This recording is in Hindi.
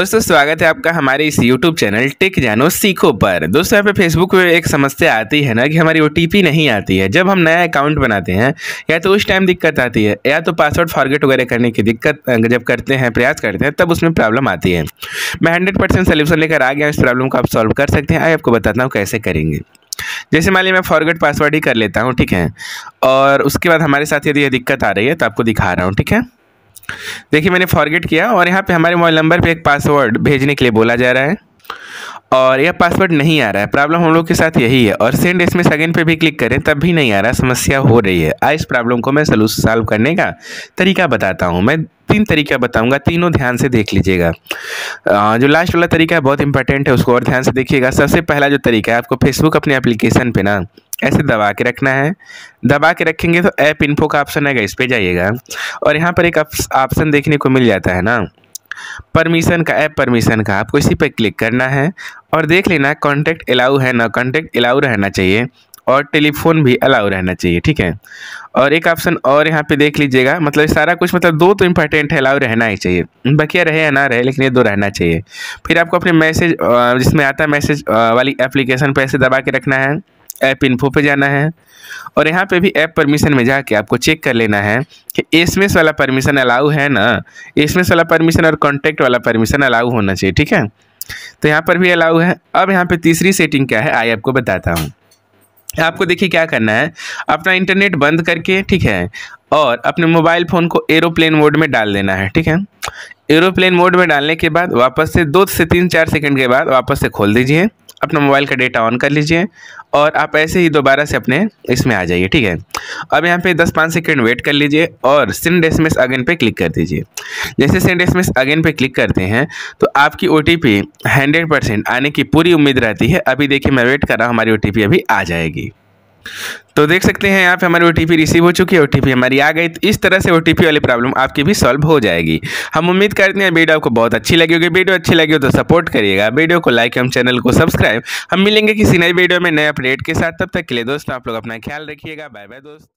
दोस्तों, स्वागत है आपका हमारे इस YouTube चैनल टेक जानो सीखो पर। दोस्तों, यहाँ पे फेसबुक पे एक समस्या आती है ना कि हमारी OTP नहीं आती है। जब हम नया अकाउंट बनाते हैं, या तो उस टाइम दिक्कत आती है, या तो पासवर्ड फॉरगेट वगैरह करने की दिक्कत जब करते हैं, प्रयास करते हैं, तब उसमें प्रॉब्लम आती है। मैं हंड्रेड परसेंट लेकर आ गया इस प्रॉब्लम को आप सॉल्व कर सकते हैं। आइए आपको बताता हूँ कैसे करेंगे। जैसे मान ली मैं फॉरगेट पासवर्ड ही कर लेता हूँ, ठीक है? और उसके बाद हमारे साथ यदि यह दिक्कत आ रही है तो आपको दिखा रहा हूँ, ठीक है? देखिए, मैंने फॉरगेट किया और यहाँ पे हमारे मोबाइल नंबर पे एक पासवर्ड भेजने के लिए बोला जा रहा है। और यह पासवर्ड नहीं आ रहा है। प्रॉब्लम हम लोग के साथ यही है। और सेंड इसमें अगेन पे भी क्लिक करें, तब भी नहीं आ रहा। समस्या हो रही है। आज इस प्रॉब्लम को मैं सलूस सॉल्व करने का तरीका बताता हूँ। मैं तीन तरीका बताऊँगा। तीनों ध्यान से देख लीजिएगा। जो लास्ट वाला तरीका है, बहुत इंपॉर्टेंट है, उसको और ध्यान से देखिएगा। सबसे पहला जो तरीका है, आपको फेसबुक अपने एप्लीकेशन पे ना ऐसे दबा के रखना है। दबा के रखेंगे तो ऐप इन्फो का ऑप्शन आएगा, इस पर जाइएगा। और यहाँ पर एक ऑप्शन देखने को मिल जाता है ना। परमिशन का ऐप परमिशन का आपको इसी पर क्लिक करना है और देख लेना कॉन्टैक्ट अलाउ है ना कॉन्टैक्ट अलाउ रहना चाहिए और टेलीफोन भी अलाउ रहना चाहिए, ठीक है? और एक ऑप्शन और यहाँ पे देख लीजिएगा मतलब सारा कुछ मतलब दो तो इम्पोर्टेंट है अलाउ रहना ही चाहिए। बकिया रहे या ना रहे, लेकिन ये दो रहना चाहिए। फिर आपको अपने मैसेज जिसमें आता है मैसेज वाली एप्लीकेशन पर ऐसे दबा के रखना है। ऐप इन्फो पे जाना है। और यहाँ पे भी ऐप परमिशन में जाके आपको चेक कर लेना है कि एसमेस वाला परमिशन अलाउ है ना? एसमेस वाला परमिशन और कॉन्टैक्ट वाला परमिशन अलाउ होना चाहिए, ठीक है? तो यहाँ पर भी अलाउ है। अब यहाँ पे तीसरी सेटिंग क्या है? आई आपको बताता हूँ। आपको देखिए क्या करना है। अपना इंटरनेट बंद करके, ठीक है? और अपने मोबाइल फ़ोन को एरोप्लेन मोड में डाल देना है, ठीक है? एरोप्लेन मोड में डालने के बाद वापस से दो से तीन चार सेकंड के बाद वापस से खोल दीजिए। अपना मोबाइल का डेटा ऑन कर लीजिए और आप ऐसे ही दोबारा से अपने इसमें आ जाइए, ठीक है? अब यहाँ पे 10-5 सेकंड वेट कर लीजिए और सेंड एस एम अगेन पे क्लिक कर दीजिए। जैसे सेंड एस एम अगेन पे क्लिक करते हैं तो आपकी O T P hundred percent आने की पूरी उम्मीद रहती है। अभी देखिए मैं वेट कर रहा हूँ, हमारी ओ टी पी अभी आ जाएगी। तो देख सकते हैं, यहाँ पे हमारी ओ रिसीव हो चुकी है ओटीपी हमारी आ गई। तो इस तरह से ओटीपी वाली प्रॉब्लम आपकी भी सॉल्व हो जाएगी। हम उम्मीद करते हैं, वीडियो आपको बहुत अच्छी लगी होगी। वीडियो अच्छी लगी हो तो सपोर्ट करिएगा। वीडियो को लाइक हम चैनल को सब्सक्राइब हम मिलेंगे किसी नए वीडियो में नए अपडेट के साथ। तब तक के लिए दोस्तों, आप लोग अपना ख्याल रखिएगा। बाय बाय दोस्त।